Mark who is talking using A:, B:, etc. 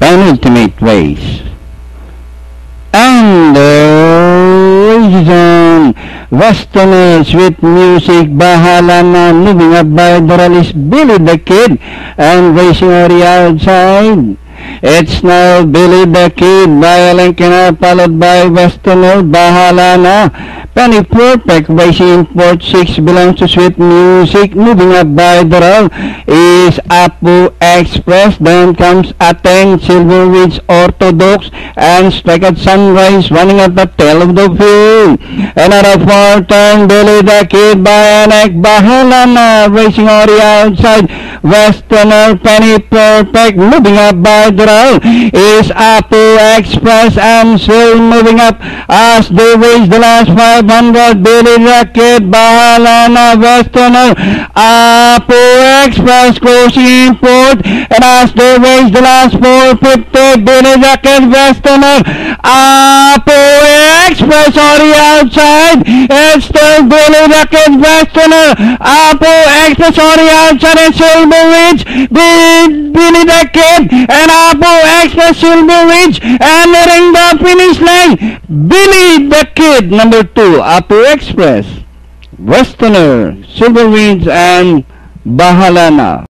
A: penultimate race. And the race on Westerners with music, Bahala na moving up by the release Billy the Kid and racing already outside. It's now Billy the Kid by Lincoln followed by Westerner, Bahala na. Penny Perfect by Racing Import 6 belongs to Sweet Music. Moving up by the roll is Apu Express. Then comes Aten, Silver Ridge Orthodox, and Strike at Sunrise running at the tail of the field. Another four turn Billy the Kid by Anek Bahalana racing on the outside. Westerner Penny Perfect moving up by the roll is up to Express and still moving up as they reach the last 500 Billy Rocket Bahala na Westerner to Express closing Import, and as they reach the last 450 Billy Rocket Westerner Apu Express the outside. It's still Billy Rocket Westerner Apu Express the outside and Silver Ridge. Billy the Kid and Apu Express Silver Ridge. And nearing the finish line. Billy the Kid number 2 Apu Express Westerner Silver Ridge and Bahalana